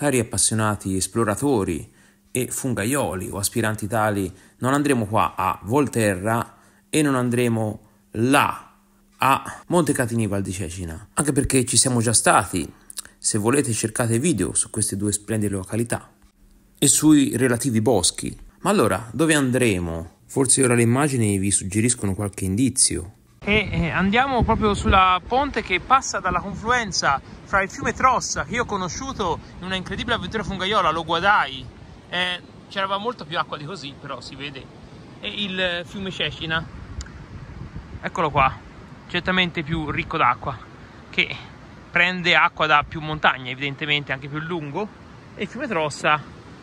cari appassionati esploratori e fungaioli o aspiranti tali, non andremo qua a Volterra e non andremo là a Monte Catini Val di Cecina, anche perché ci siamo già stati. Se volete cercate video su queste due splendide località e sui relativi boschi. Ma allora, dove andremo? Forse ora le immagini vi suggeriscono qualche indizio. E eh, andiamo proprio sulla ponte che passa dalla confluenza fra il fiume Trossa, che io ho conosciuto in una incredibile avventura fungaiola, lo guadai. Eh, c'era molto più acqua di così, però si vede. E il fiume Cecina. Eccolo qua, certamente più ricco d'acqua, che prende acqua da più montagne, evidentemente anche più lungo. E il fiume Trossa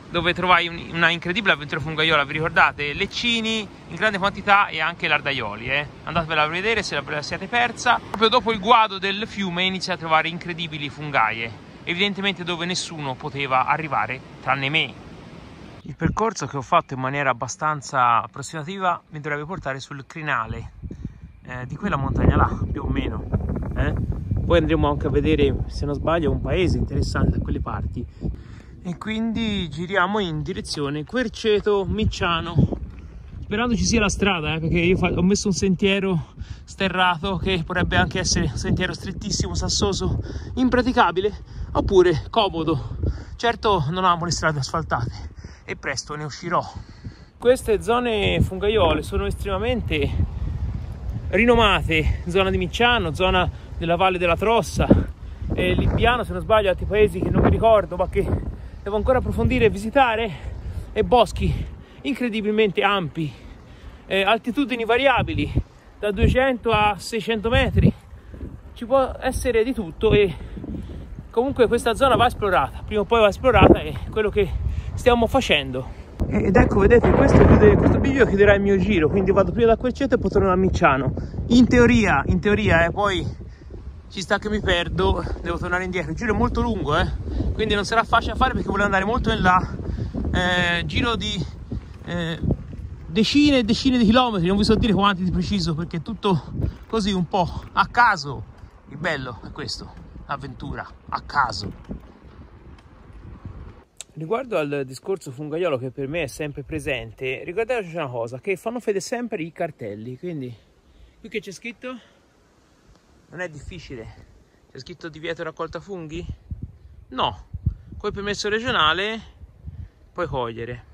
dove trovai una incredibile avventura fungaiola, vi ricordate? Leccini in grande quantità e anche lardaioli, eh? andatevela a vedere se la siete persa. Proprio dopo il guado del fiume inizia a trovare incredibili fungaie, evidentemente dove nessuno poteva arrivare tranne me. Il percorso che ho fatto in maniera abbastanza approssimativa mi dovrebbe portare sul crinale eh, di quella montagna là, più o meno. Eh? Poi andremo anche a vedere, se non sbaglio, un paese interessante da quelle parti e quindi giriamo in direzione Querceto Micciano. Sperando ci sia la strada eh, perché io ho messo un sentiero sterrato che potrebbe anche essere un sentiero strettissimo, sassoso, impraticabile oppure comodo. Certo non amo le strade asfaltate e presto ne uscirò. Queste zone fungaiole sono estremamente rinomate. Zona di Micciano, zona della Valle della Trossa e Libbiano se non sbaglio altri paesi che non mi ricordo ma che devo ancora approfondire e visitare e boschi incredibilmente ampi, eh, altitudini variabili da 200 a 600 metri, ci può essere di tutto e comunque questa zona va esplorata, prima o poi va esplorata e quello che stiamo facendo. Ed ecco, vedete, questo, questo video chiuderà il mio giro, quindi vado prima da Querceto e poi torno a Micciano. In teoria, in teoria, eh, poi ci sta che mi perdo, devo tornare indietro. Il giro è molto lungo, eh? Quindi non sarà facile da fare perché volevo andare molto in là. Eh, giro di eh, decine e decine di chilometri, non vi so dire quanti di preciso perché è tutto così un po' a caso. Il bello è questo, avventura a caso. Riguardo al discorso fungaiolo che per me è sempre presente, ricordatevi una cosa, che fanno fede sempre i cartelli, quindi qui che c'è scritto non è difficile. C'è scritto divieto raccolta funghi? No. Col permesso regionale puoi cogliere.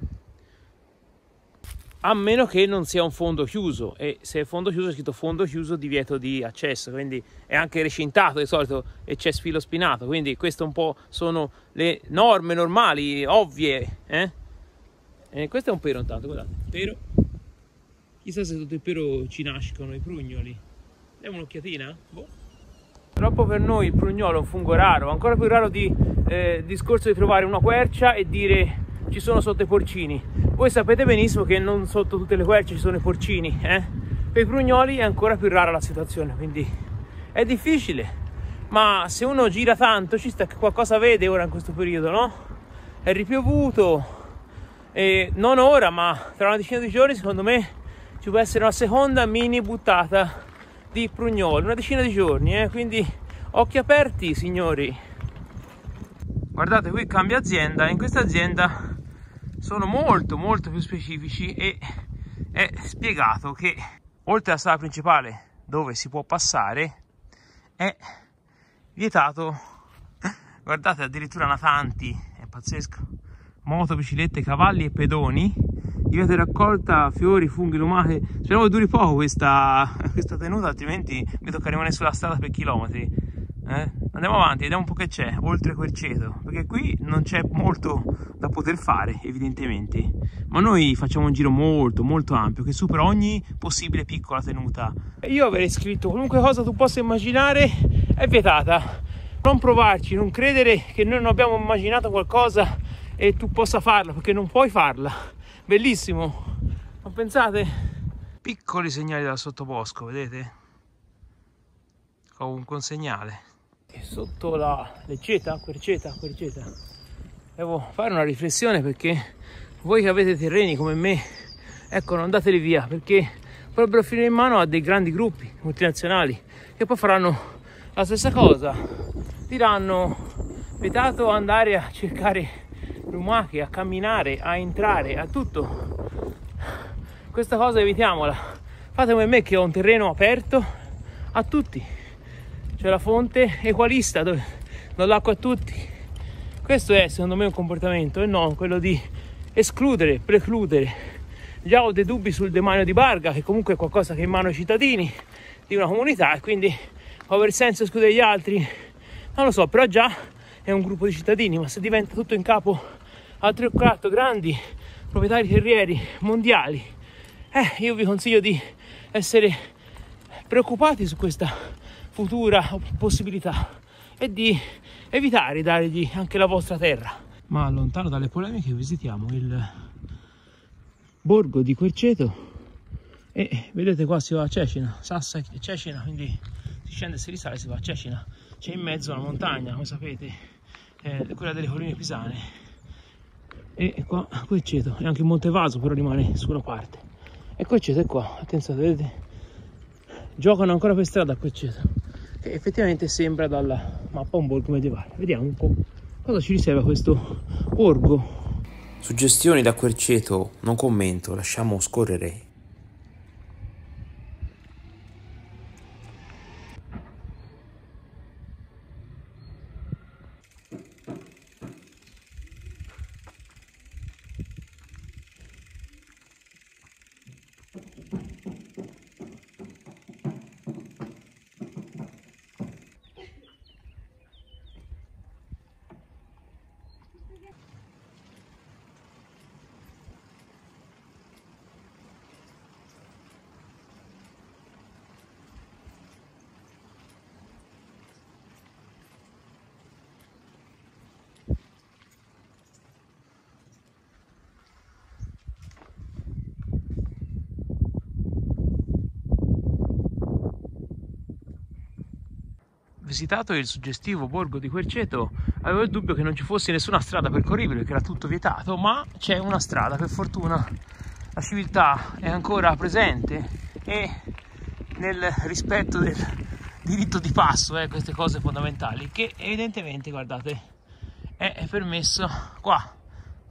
A meno che non sia un fondo chiuso e se è fondo chiuso è scritto fondo chiuso divieto di accesso, quindi è anche recintato di solito e c'è sfilo spinato, quindi queste un po' sono le norme normali, ovvie. Eh? E questo è un pero intanto, guardate, pero. Chissà se sotto il pero ci nascono i prugnoli. Diamo un'occhiatina? Boh. Purtroppo per noi il prugnolo è un fungo raro, ancora più raro di eh, discorso di trovare una quercia e dire ci sono sotto i porcini. Voi sapete benissimo che non sotto tutte le querce ci sono i porcini, eh? Per i prugnoli è ancora più rara la situazione, quindi è difficile. Ma se uno gira tanto ci sta che qualcosa vede ora in questo periodo, no? È ripiovuto, e non ora, ma tra una decina di giorni secondo me ci può essere una seconda mini buttata di prugnoli, una decina di giorni, eh? quindi occhi aperti signori. Guardate qui cambia azienda, in questa azienda sono molto molto più specifici e è spiegato che oltre alla strada principale dove si può passare è vietato, guardate addirittura natanti, è pazzesco, moto, biciclette, cavalli e pedoni diventa raccolta fiori, funghi, lumache. Speriamo che duri poco questa, questa tenuta, altrimenti mi tocca rimanere sulla strada per chilometri. Eh? Andiamo avanti, vediamo un po' che c'è oltre quel ceto, perché qui non c'è molto da poter fare, evidentemente. Ma noi facciamo un giro molto, molto ampio che supera ogni possibile piccola tenuta. Io avrei scritto qualunque cosa tu possa immaginare è vietata. Non provarci, non credere che noi non abbiamo immaginato qualcosa e tu possa farla, perché non puoi farla bellissimo non pensate? piccoli segnali dal sottobosco vedete? comunque un segnale e sotto la lecceta, querceta, querceta devo fare una riflessione perché voi che avete terreni come me ecco non andateli via perché potrebbero finire in mano a dei grandi gruppi multinazionali che poi faranno la stessa cosa diranno vietato andare a cercare lumache, a camminare, a entrare, a tutto. Questa cosa evitiamola. Fate come me che ho un terreno aperto a tutti. C'è la fonte equalista dove do l'acqua a tutti. Questo è secondo me un comportamento e non quello di escludere, precludere. Già ho dei dubbi sul demanio di Barga, che comunque è qualcosa che è in mano ai cittadini di una comunità e quindi può aver senso escludere gli altri. Non lo so, però già è un gruppo di cittadini, ma se diventa tutto in capo a tre o quattro grandi proprietari terrieri mondiali, eh, io vi consiglio di essere preoccupati su questa futura possibilità e di evitare di dargli anche la vostra terra. Ma lontano dalle polemiche visitiamo il borgo di Querceto e vedete qua si va a Cecina, Sassa e Cecina, quindi si scende e si risale, si va a Cecina. C'è in mezzo una montagna, come sapete, eh, quella delle colline pisane e qua Querceto e anche Montevaso però rimane su una parte. E Querceto è qua, attenzione vedete? Giocano ancora per strada a Querceto che effettivamente sembra dalla mappa un borgo medievale. Vediamo un po' cosa ci riserva questo borgo suggestioni da Querceto non commento lasciamo scorrere visitato il suggestivo borgo di Querceto avevo il dubbio che non ci fosse nessuna strada percorribile perché era tutto vietato, ma c'è una strada, per fortuna la civiltà è ancora presente e nel rispetto del diritto di passo, eh, queste cose fondamentali, che evidentemente, guardate, è permesso qua.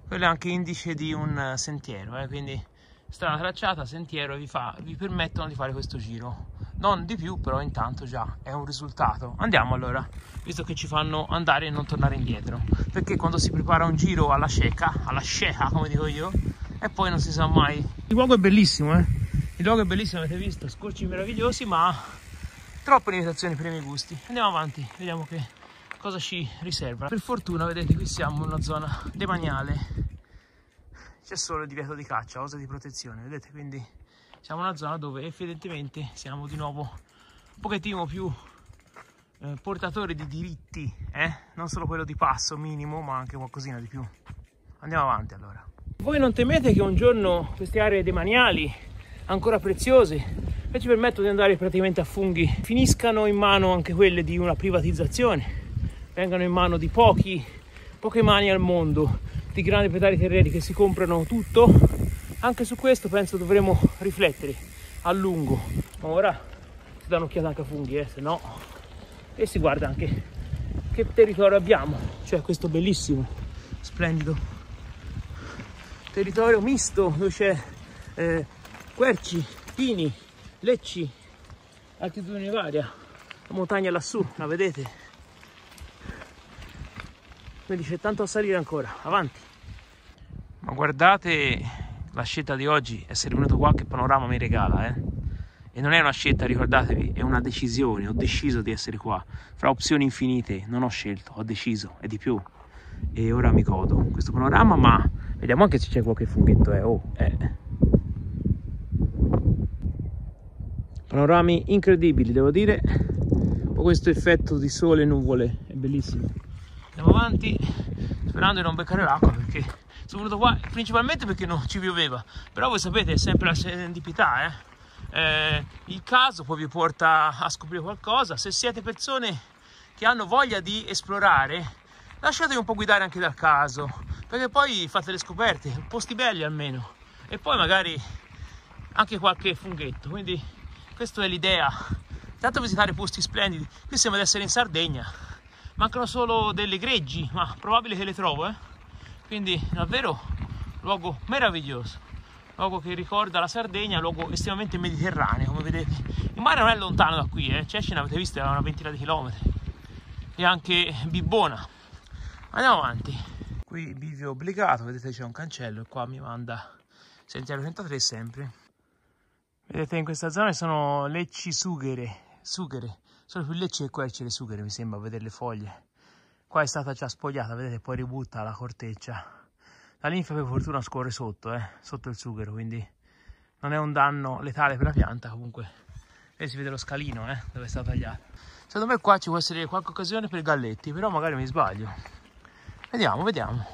Quello è anche indice di un sentiero, eh, quindi strada tracciata, sentiero vi, fa, vi permettono di fare questo giro non di più però intanto già è un risultato. Andiamo allora visto che ci fanno andare e non tornare indietro. Perché quando si prepara un giro alla sceca alla sceca come dico io e poi non si sa mai. Il luogo è bellissimo eh. Il luogo è bellissimo avete visto? Scorci meravigliosi ma troppe limitazioni per i miei gusti. Andiamo avanti vediamo che cosa ci riserva. Per fortuna vedete qui siamo in una zona demaniale. C'è solo il divieto di caccia cosa di protezione vedete quindi siamo in una zona dove evidentemente siamo di nuovo un pochettino più eh, portatori di diritti, eh? non solo quello di passo minimo, ma anche qualcosina di più. Andiamo avanti allora. Voi non temete che un giorno queste aree demaniali, ancora preziose, che ci permettono di andare praticamente a funghi, finiscano in mano anche quelle di una privatizzazione, vengano in mano di pochi, poche mani al mondo, di grandi proprietari terrieri che si comprano tutto anche su questo penso dovremo riflettere a lungo. Ora si dà un'occhiata anche a funghi eh, se no. E si guarda anche che territorio abbiamo. Cioè questo bellissimo splendido territorio misto dove c'è eh, querci, pini, lecci altitudine varia. La montagna lassù la vedete? Quindi c'è tanto a salire ancora. Avanti. Ma guardate la scelta di oggi, essere venuto qua, che panorama mi regala, eh? E non è una scelta, ricordatevi, è una decisione. Ho deciso di essere qua. Fra opzioni infinite, non ho scelto, ho deciso, e di più. E ora mi godo questo panorama, ma vediamo anche se c'è qualche funghetto. Eh. Oh, eh. Panorami incredibili, devo dire. Ho questo effetto di sole e nuvole, è bellissimo. Andiamo avanti, sperando di non beccare l'acqua perché sono venuto qua principalmente perché non ci pioveva, però voi sapete è sempre la serendipità, eh? Eh, il caso poi vi porta a scoprire qualcosa, se siete persone che hanno voglia di esplorare, lasciatevi un po' guidare anche dal caso, perché poi fate le scoperte, posti belli almeno, e poi magari anche qualche funghetto, quindi questa è l'idea, tanto visitare posti splendidi, qui sembra di essere in Sardegna, mancano solo delle greggi ma probabile che le trovo eh? Quindi davvero luogo meraviglioso luogo che ricorda la Sardegna luogo estremamente mediterraneo come vedete. Il mare non è lontano da qui eh? Cecina avete visto è una ventina di chilometri. E anche Bibbona. Andiamo avanti. Qui bivio obbligato vedete c'è un cancello e qua mi manda sentiero 33 sempre. Vedete in questa zona sono lecci sughere sughere. Sono più lecce che querce le sughere mi sembra vedere le foglie qua è stata già spogliata vedete poi ributta la corteccia. La linfa per fortuna scorre sotto eh, sotto il sughero quindi non è un danno letale per la pianta comunque. E si vede lo scalino eh, dove è stato tagliato secondo me qua ci può essere qualche occasione per i galletti però magari mi sbaglio. Vediamo vediamo.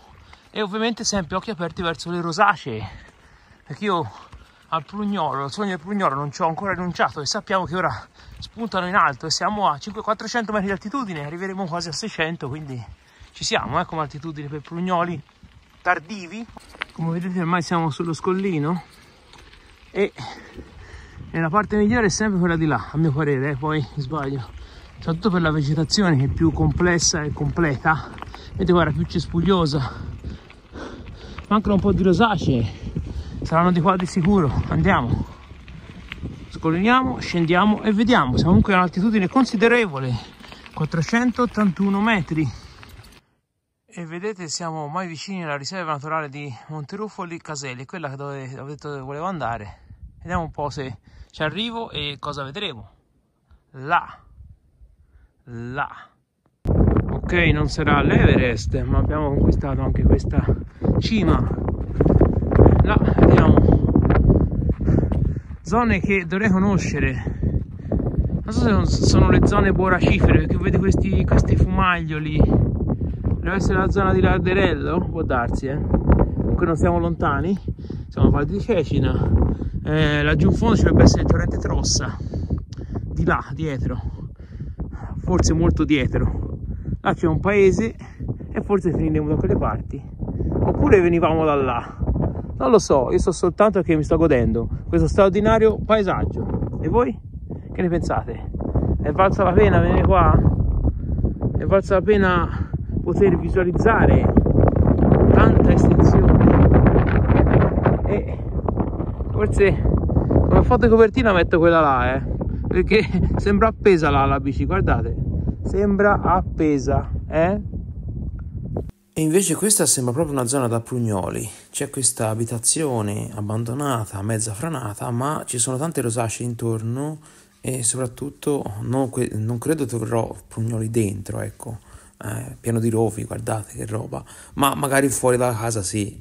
E ovviamente sempre occhi aperti verso le rosacee perché io al prugnolo, al sogno del prugnolo non ci ho ancora rinunciato e sappiamo che ora spuntano in alto e siamo a 500, 400 metri di altitudine, arriveremo quasi a 600, quindi ci siamo eh, come altitudine per prugnoli tardivi. Come vedete ormai siamo sullo scollino e, e la parte migliore è sempre quella di là, a mio parere, eh, poi mi sbaglio, soprattutto per la vegetazione che è più complessa e completa, vedete guarda più cespugliosa, mancano un po' di rosacee, saranno di qua di sicuro, andiamo scolliniamo, scendiamo e vediamo. Siamo comunque a un'altitudine considerevole, 481 metri. E vedete siamo mai vicini alla riserva naturale di Monteruffoli Caselli, quella dove ho detto dove volevo andare. Vediamo un po' se ci arrivo e cosa vedremo. Là. Là. Ok, non sarà l'Everest, ma abbiamo conquistato anche questa cima. Là, vediamo. Zone che dovrei conoscere. Non so se sono le zone boracifere perché vedi questi, questi fumaglioli deve essere la zona di Larderello? Può darsi eh. Comunque non siamo lontani. Siamo a Val di Cecina. Eh, laggiù in fondo ci dovrebbe essere il torrente Trossa. Di là dietro. Forse molto dietro. Là c'è un paese e forse finiremo da quelle parti. Oppure venivamo da là non lo so, io so soltanto che mi sto godendo questo straordinario paesaggio. E voi? Che ne pensate? È valsa la pena venire qua? È valsa la pena poter visualizzare tanta estensione? E forse come foto di copertina metto quella là, eh? Perché sembra appesa là la bici, guardate. Sembra appesa, eh? E invece questa sembra proprio una zona da prugnoli. C'è questa abitazione abbandonata, mezza franata, ma ci sono tante rosacee intorno e soprattutto non, non credo troverò prugnoli dentro, ecco. Eh, pieno di rovi, guardate che roba. Ma magari fuori dalla casa sì.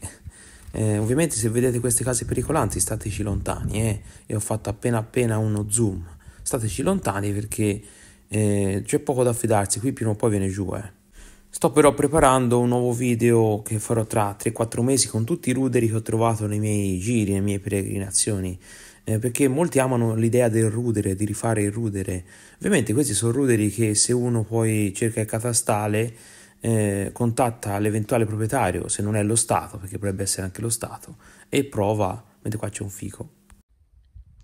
Eh, ovviamente se vedete queste case pericolanti stateci lontani, eh. Io ho fatto appena appena uno zoom. Stateci lontani perché eh, c'è poco da fidarsi, qui prima o poi viene giù, eh. Sto però preparando un nuovo video che farò tra 3-4 mesi con tutti i ruderi che ho trovato nei miei giri, nelle mie peregrinazioni, eh, perché molti amano l'idea del rudere, di rifare il rudere. Ovviamente questi sono ruderi che se uno poi cerca il catastale eh, contatta l'eventuale proprietario, se non è lo Stato, perché potrebbe essere anche lo Stato, e prova, mentre qua c'è un fico.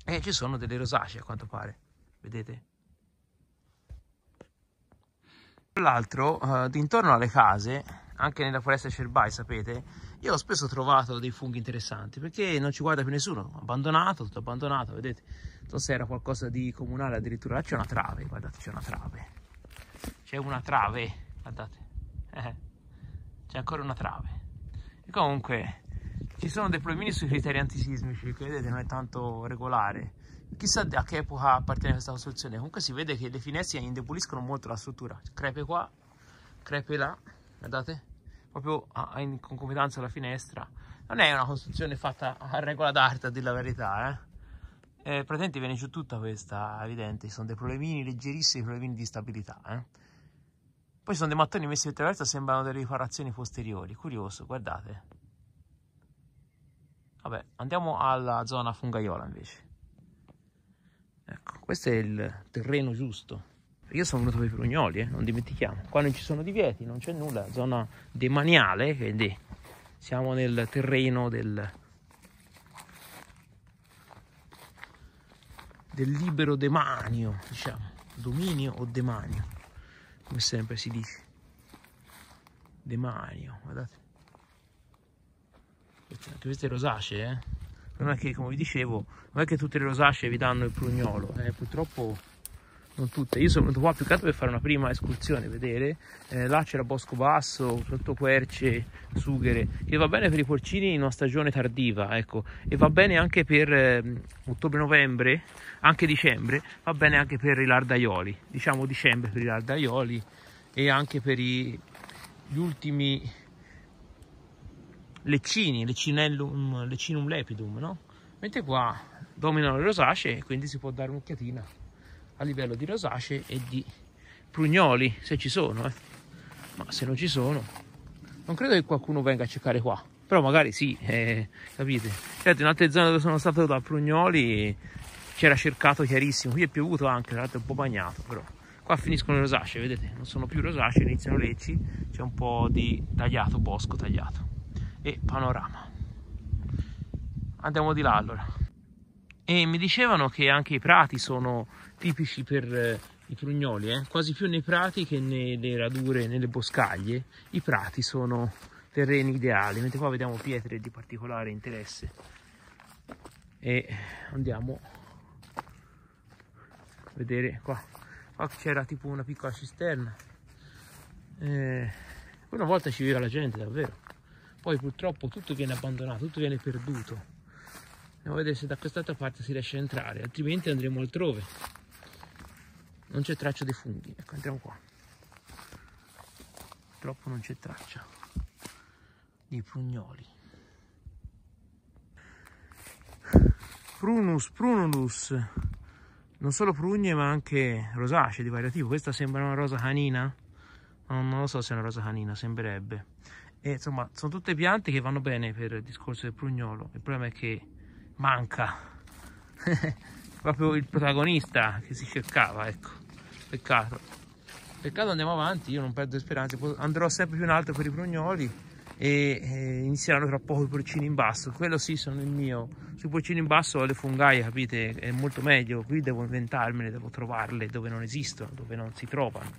E ci sono delle rosacee a quanto pare, vedete? Tra l'altro, uh, intorno alle case, anche nella foresta Cerbai, sapete, io ho spesso trovato dei funghi interessanti perché non ci guarda più nessuno, abbandonato, tutto abbandonato, vedete? Non so se era qualcosa di comunale addirittura, c'è una trave, guardate, c'è una trave. C'è una trave, guardate. Eh, c'è ancora una trave. E comunque, ci sono dei problemini sui criteri antisismici, che vedete non è tanto regolare Chissà a che epoca appartiene questa costruzione. Comunque si vede che le finestre indeboliscono molto la struttura. Crepe qua, crepe là, guardate, proprio in concomitanza alla finestra. Non è una costruzione fatta a regola d'arte, a dire la verità, eh. Eh, praticamente viene giù tutta questa, evidente, ci sono dei problemini leggerissimi, problemini di stabilità, eh. Poi sono dei mattoni messi per traverso, sembrano delle riparazioni posteriori, curioso, guardate. Vabbè, andiamo alla zona fungaiola invece. Ecco, questo è il terreno giusto. Io sono venuto per i Prugnoli, eh, non dimentichiamo. Qua non ci sono divieti, non c'è nulla, zona demaniale, quindi siamo nel terreno del, del libero demanio, diciamo, dominio o demanio, come sempre si dice. demanio, guardate. Anche queste rosacee, eh? Non è che, come vi dicevo, non è che tutte le rosacee vi danno il prugnolo, eh? purtroppo non tutte. Io sono venuto qua più che altro per fare una prima escursione, vedere. Eh, là c'era bosco basso, sotto querce, sughere, che va bene per i porcini in una stagione tardiva, ecco, e va bene anche per eh, ottobre-novembre, anche dicembre, va bene anche per i lardaioli, diciamo dicembre per i lardaioli e anche per i, gli ultimi leccini, leccinellum, leccinum lepidum, no? Mentre qua dominano le rosacee, quindi si può dare un'occhiatina a livello di rosacee e di prugnoli, se ci sono, eh. ma se non ci sono, non credo che qualcuno venga a cercare qua, però magari sì, eh, capite? Certo, in altre zone dove sono stato da prugnoli c'era cercato chiarissimo, qui è piovuto anche, tra l'altro è un po' bagnato, però qua finiscono le rosacee, vedete? Non sono più rosacee, iniziano lecci, c'è un po' di tagliato, bosco tagliato e panorama. Andiamo di là allora. E mi dicevano che anche i prati sono tipici per eh, i prugnoli, eh? quasi più nei prati che nelle radure, nelle boscaglie. I prati sono terreni ideali, mentre qua vediamo pietre di particolare interesse. E andiamo a vedere qua. Qua c'era tipo una piccola cisterna. Eh, una volta ci viveva la gente davvero. Poi purtroppo tutto viene abbandonato, tutto viene perduto. Andiamo a vedere se da quest'altra parte si riesce a entrare, altrimenti andremo altrove. Non c'è traccia dei funghi. Ecco andiamo qua. Purtroppo non c'è traccia di prugnoli prunus prunulus non solo prugne ma anche rosacee di vario tipo. Questa sembra una rosa canina? Non, non lo so se è una rosa canina sembrerebbe e insomma sono tutte piante che vanno bene per il discorso del prugnolo. Il problema è che manca. Proprio il protagonista che si cercava ecco. Peccato. Peccato andiamo avanti. Io non perdo speranze. Andrò sempre più in alto per i prognoli e, inizieranno tra poco i porcini in basso. Quello sì sono il mio. Sui porcini in basso ho le fungaie capite? È molto meglio. Qui devo inventarmele devo trovarle dove non esistono dove non si trovano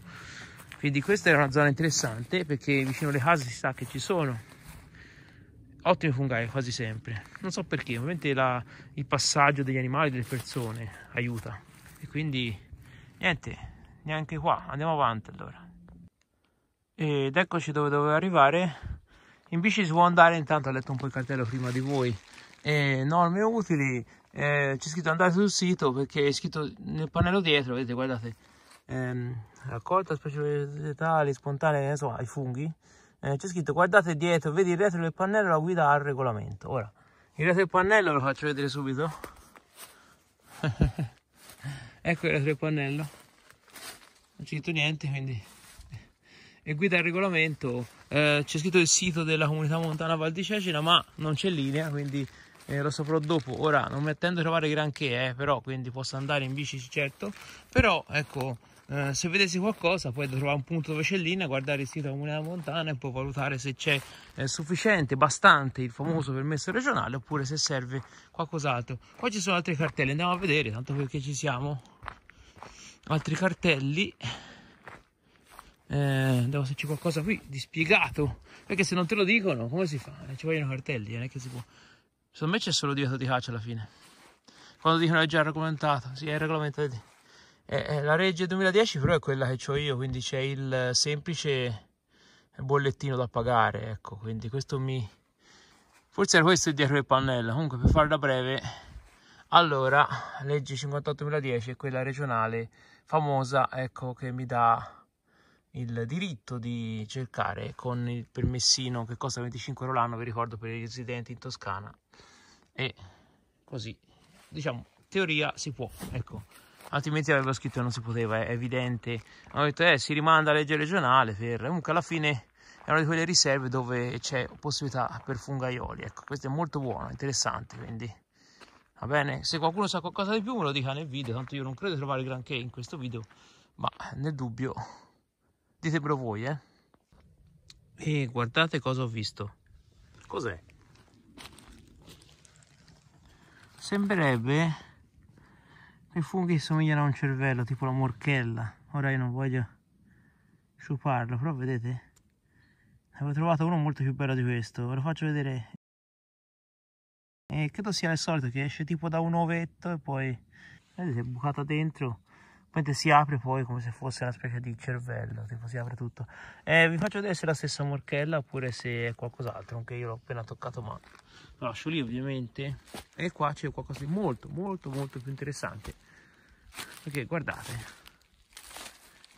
quindi questa è una zona interessante perché vicino alle case si sa che ci sono. Ottime fungaie quasi sempre. Non so perché ovviamente la, il passaggio degli animali delle persone aiuta. E quindi niente neanche qua. Andiamo avanti allora. Ed eccoci dove dovevo arrivare. In bici si può andare intanto ho letto un po' il cartello prima di voi. Eh, norme utili. Eh, c'è scritto andate sul sito perché è scritto nel pannello dietro vedete guardate ehm, raccolta specie vegetali spontanee insomma i funghi eh, c'è scritto guardate dietro vedi il retro del pannello la guida al regolamento. Ora il retro del pannello lo faccio vedere subito. Ecco il retro del pannello. Non c'è scritto niente quindi e guida il regolamento. Eh, c'è scritto il sito della comunità montana Val di Cecina ma non c'è linea quindi eh, lo saprò dopo. Ora non mettendo a trovare granché eh, però quindi posso andare in bici certo. Però ecco eh, se vedessi qualcosa poi trovare un punto dove c'è linea guardare il sito della comunità montana e poi valutare se c'è eh, sufficiente bastante il famoso permesso regionale oppure se serve qualcos'altro. Poi ci sono altri cartelli andiamo a vedere tanto perché ci siamo. Altri cartelli. Eh, devo se c'è qualcosa qui di spiegato. Perché se non te lo dicono come si fa? Eh, ci vogliono cartelli non è che si può. Secondo me c'è solo divieto di caccia alla fine. Quando dicono è già regolamentato sì è regolamentato eh, eh, la legge 2010 però è quella che ho io quindi c'è il semplice bollettino da pagare ecco quindi questo mi forse era questo il dietro del pannello. Comunque per farla breve allora legge 58.010 è quella regionale famosa ecco che mi dà il diritto di cercare con il permessino che costa 25 euro l'anno vi ricordo per i residenti in Toscana. E così diciamo teoria si può ecco altrimenti avevo scritto che non si poteva è evidente. Ho detto eh si rimanda a legge regionale per comunque alla fine è una di quelle riserve dove c'è possibilità per fungaioli. Ecco questo è molto buono interessante quindi. Va bene? Se qualcuno sa qualcosa di più me lo dica nel video tanto io non credo di trovare granché in questo video ma nel dubbio ditemelo voi eh. E guardate cosa ho visto. Cos'è? Sembrerebbe i funghi somigliano a un cervello tipo la morchella. Ora io non voglio sciuparlo però vedete? Avevo trovato uno molto più bello di questo. Ve lo faccio vedere. E credo sia il solito che esce tipo da un ovetto e poi vedete è bucata dentro mentre si apre poi come se fosse una specie di cervello tipo si apre tutto. E vi faccio vedere se è la stessa morchella oppure se è qualcos'altro anche io l'ho appena toccato ma lo lascio lì ovviamente. E qua c'è qualcosa di molto molto molto più interessante. Perché guardate.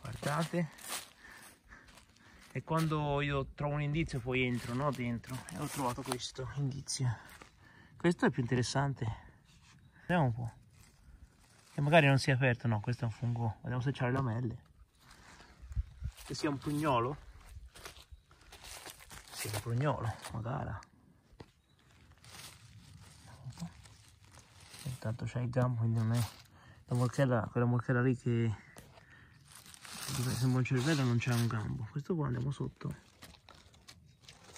Guardate. E quando io trovo un indizio poi entro no, dentro. E ho trovato questo indizio. Questo è più interessante. Vediamo un po' che magari non si è aperto no questo è un fungo. Vediamo se c'ha le lamelle. Che sia un pugnolo? Sia un pugnolo magari. Intanto c'è il gambo quindi non è la morchella quella morchella lì che sembra un cervello non c'è un gambo questo qua andiamo sotto.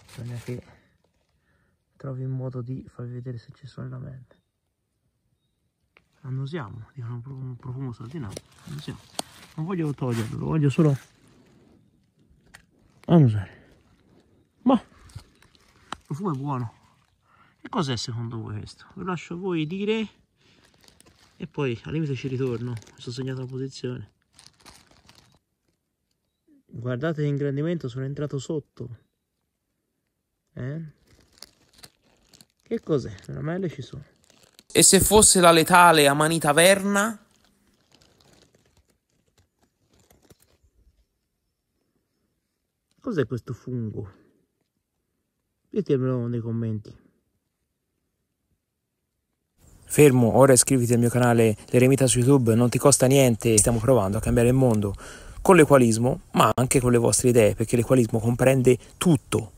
Bisogna che trovi un modo di farvi vedere se ci sono le lamelle annusiamo dicono un profumo straordinario annusiamo non voglio toglierlo lo voglio solo annusare. Ma il profumo è buono. E cos'è secondo voi questo? Lo lascio a voi dire e poi al limite ci ritorno, mi sono segnato la posizione. Guardate l'ingrandimento sono entrato sotto. Eh? che cos'è? le lamelle ci sono e se fosse la letale Amanita Verna? cos'è questo fungo? ditemelo nei commenti Fermo, ora iscriviti al mio canale L'Eremita su YouTube, non ti costa niente, stiamo provando a cambiare il mondo con l'equalismo, ma anche con le vostre idee, perché l'equalismo comprende tutto,